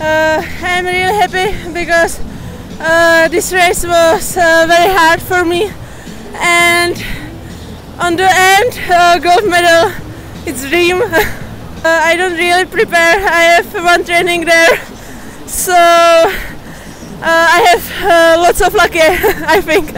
Uh, I'm really happy because uh, this race was uh, very hard for me, and on the end, gold medal, it's dream. I don't really prepare. I have one training there, so I have lots of luck. I think.